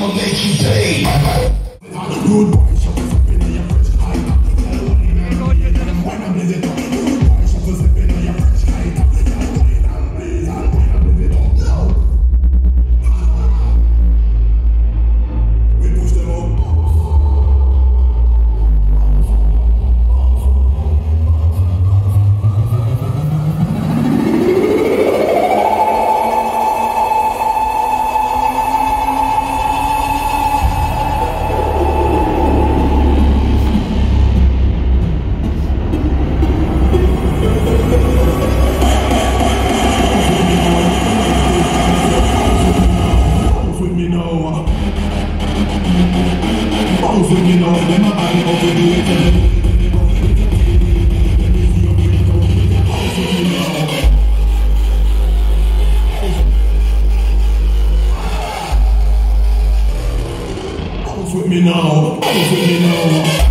I'ma make you pay. Good boy. me now, out with me now.